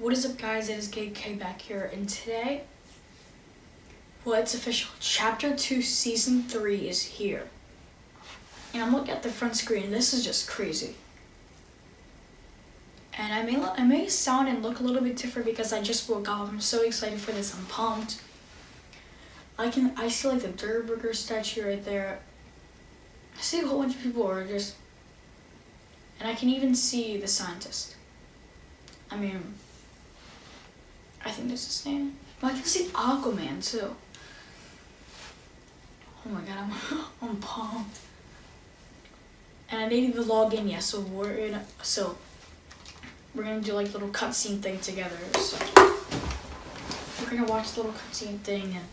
What is up, guys? It is KK back here, and today, well, it's official. Chapter 2, Season 3 is here. And I'm looking at the front screen, this is just crazy. And I may, I may sound and look a little bit different because I just woke up. I'm so excited for this. I'm pumped. I can, I see like the Durrr Burger statue right there. I see a whole bunch of people are just, and I can even see the scientist. I mean, think that's his name. But I can see Aquaman too. Oh my god, I'm, I'm pumped. And I didn't even log in yet, so we're gonna so we're gonna do like little cutscene thing together. So we're gonna watch the little cutscene thing and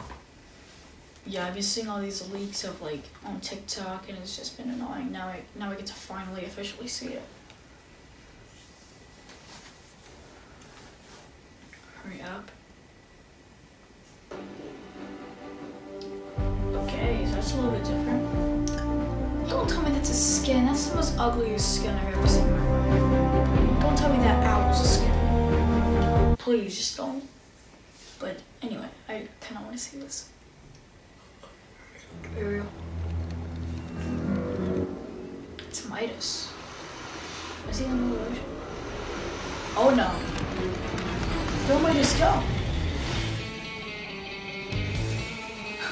yeah, I've been seeing all these leaks of like on TikTok and it's just been annoying. Now I now I get to finally officially see it. Up. Okay, so that's a little bit different. Don't tell me that's a skin. That's the most ugliest skin I've ever seen in my life. Don't tell me that owl's a skin. Please, just don't. But anyway, I kind of want to see this. Ariel. It's Midas. Is he in the ocean? Oh no. Where might Midas go?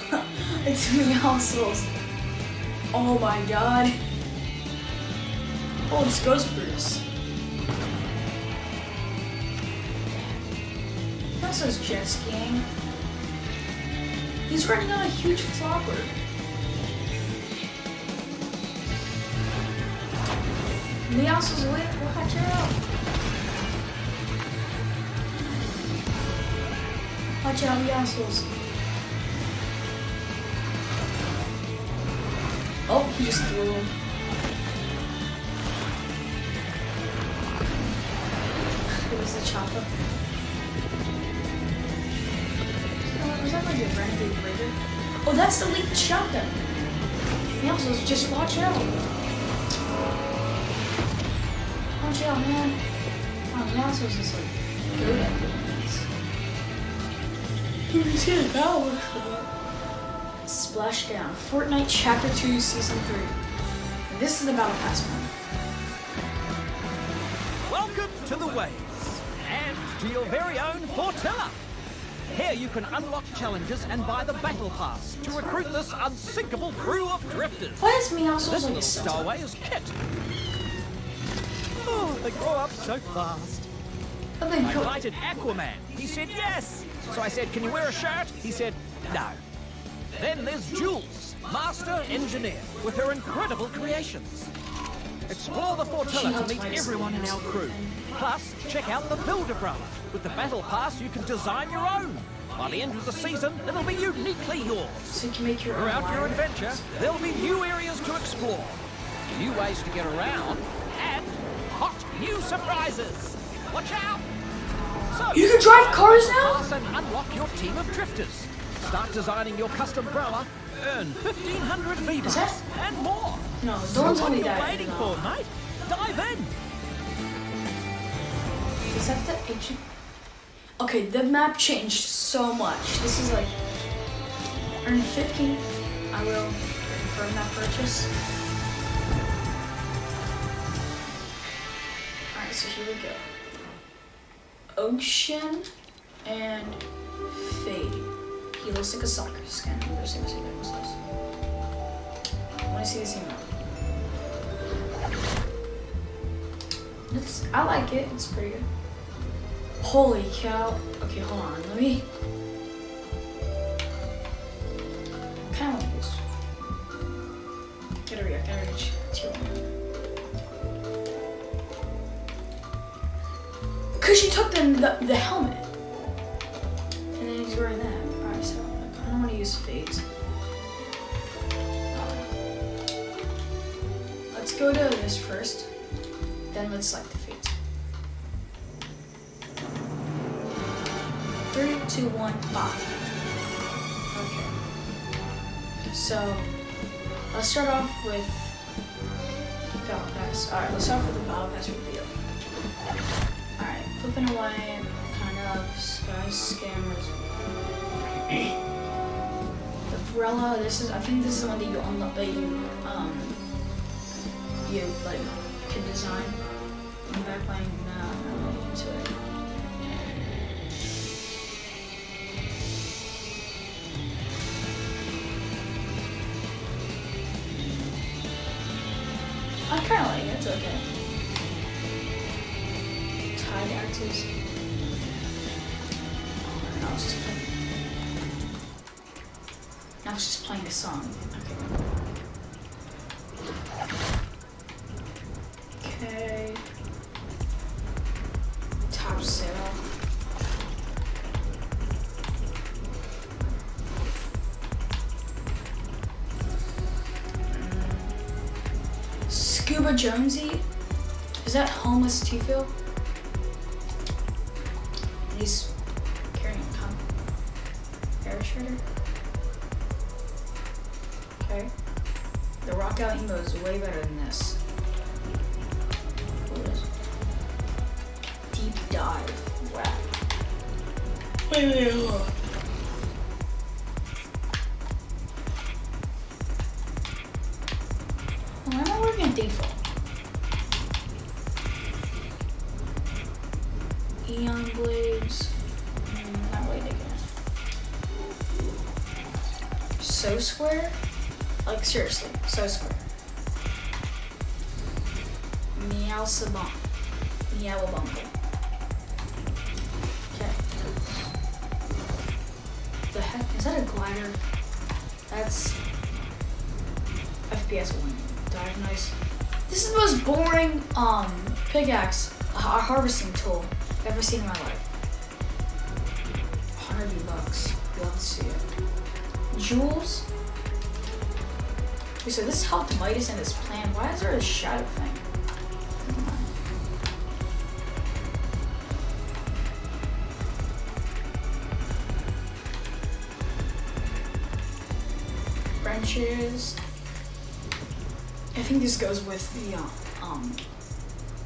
it's me Meowscles. Oh my god. Oh, it's Ghost Bruce. Meowscles jet skiing. He's running on a huge flopper. Meowscles away. Watch out. Watch out, Meowscles. Oh, he just threw him. It was the chopper. Was that like a renegade raider? Oh, that's the leaked shotgun. Meowscles, just watch out. Watch out, man. Oh, Meowscles is like good at. He's gonna power Splashdown. Fortnite Chapter 2, Season 3. And this is the Battle Pass one. Welcome to the waves and to your very own Fortilla. Here you can unlock challenges and buy the battle pass to recruit this unsinkable crew of drifters. Why is Meowscles This a little centaur? is Kit. Oh, they grow up so fast. I invited Aquaman. He said yes. So I said, can you wear a shirt? He said, no. Then there's Jules, master engineer, with her incredible creations. Explore the Fortilla to meet everyone in our crew. Plus, check out the Builder Brother. With the Battle Pass, you can design your own. By the end of the season, it'll be uniquely yours. So you can make your Throughout your adventure, there'll be new areas to explore, new ways to get around, and hot new surprises. Watch out! You can drive cars now? And unlock your team of drifters. Start designing your custom prower, earn 1,500 V-Bucks, that- and more. No, don't tell me that. waiting no. for, mate? Dive in. Is that the ancient? Okay, the map changed so much. This is like earn 15. I will confirm that purchase. Alright, so here we go. Ocean and Fade. He looks like a soccer skin. There's sauce. I want to see this email. It's, I like it. It's pretty good. Holy cow. Okay, hold on. Let me. Cause she took the, the helmet, and then he's wearing that. Alright, so I of want to use phase. Let's go to this first. Then let's select the fades. Three, two, one, five. Okay. So let's start off with Battle Pass. Alright, let's start off with the Battle Pass review. Alright, flipping away. kind of Sky Scammers. The Umbrella, this is I think this is the one that you unlock that you um you like can design. I'm back playing now, I'm not into it. I kinda like it, it's okay. No, I was just playing. I was just playing a song. Okay. Okay. Top zero. Mm. Scuba Jonesy? Is that homeless T-Phil? He's carrying a. Air shredder? Okay. The rock out emo is way better than this. What is it? Deep dive. Wow. Wait, wait, hold on. Why am I working default? Eon blades. Mm, not it. So square? Like seriously, so square. Meow Sabon. Meowabungle. Okay. The heck? Is that a glider? That's FPS one. Dive nice. This is the most boring um pickaxe uh, harvesting tool I've ever seen in my life. 100 bucks. Love to see it. Jules. Okay, so this helped Midas in his plan. Why is there a shadow thing? Wrenches. I think this goes with the uh, um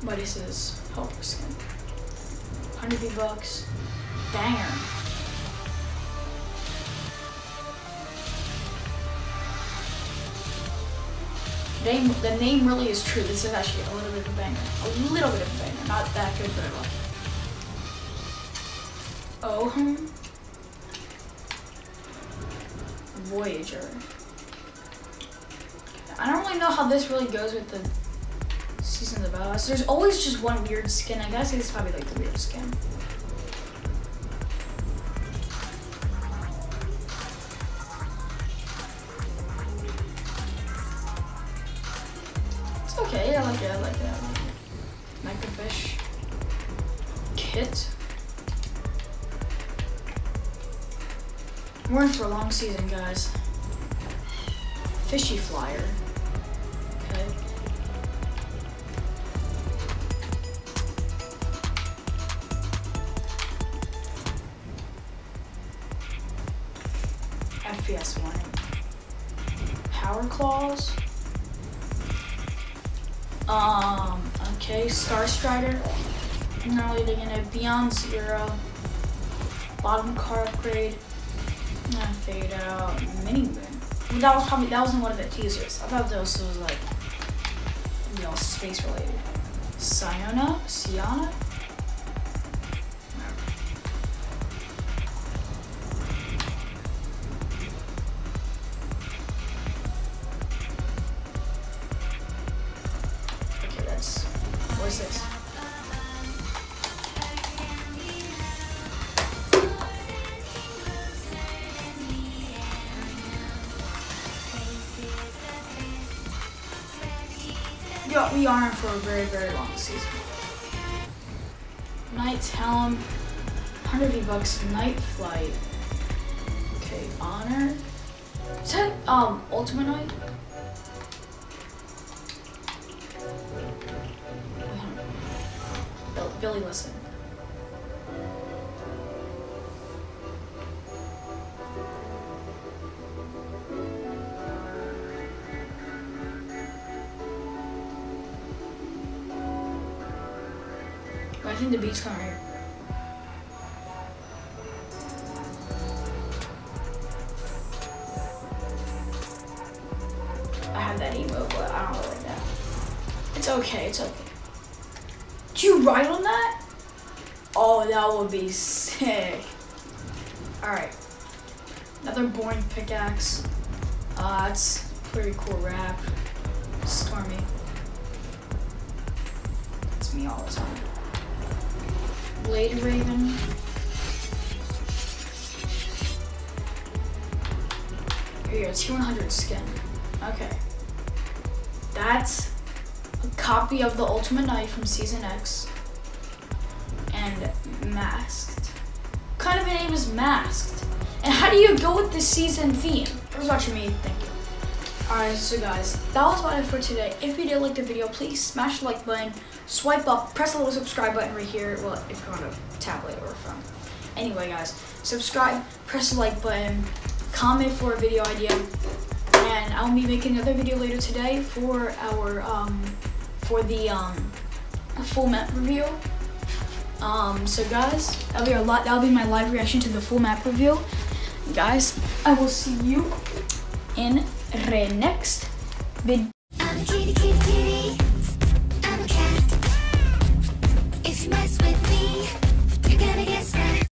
Midas's skin. 100 V bucks. Banger. Name, the name really is true. This is actually a little bit of a banger. A little bit of a banger. Not that good, but I love it. Oh, hmm. Voyager. I don't really know how this really goes with the season of battle. So there's always just one weird skin. I guess it's probably like the weird skin. It's okay. I like it. I like um, it. I like it. Microfish. Kit. We're in for a long season, guys. Fishy flyer. FPS one. Power claws. Um. Okay. Star Strider. Not really digging it. Beyond Zero. Bottom car upgrade. Nah, fade out. Mini moon. That was probably that wasn't one of the teasers. I thought this was like you know space related. Siona? Siana? We are in for a very, very long season. Knight's Helm, 100 V-Bucks, Night Flight. Okay, Honor. Is that, um, Ultimate Knight? Billy, listen. I have that emo, but I don't like that. It's okay, it's okay. Did you ride on that? Oh, that would be sick. Alright. Another boring pickaxe. Ah, uh, it's pretty cool wrap. Stormy. It's me all the time. Blade Raven. Here you go, 200 skin. Okay. That's a copy of the Ultimate Knife from Season X. And Masked. What kind of a name is Masked? And how do you go with the season theme? Who's watching me? Thank you. Alright, so guys, that was about it for today. If you did like the video, please smash the like button, swipe up, press the little subscribe button right here. Well, if you're on a tablet or a phone. Anyway, guys, subscribe, press the like button, comment for a video idea, and I'll be making another video later today for our um for the um full map review. Um, so guys, that'll be a lot. That'll be my live reaction to the full map review. Guys, I will see you in the next video.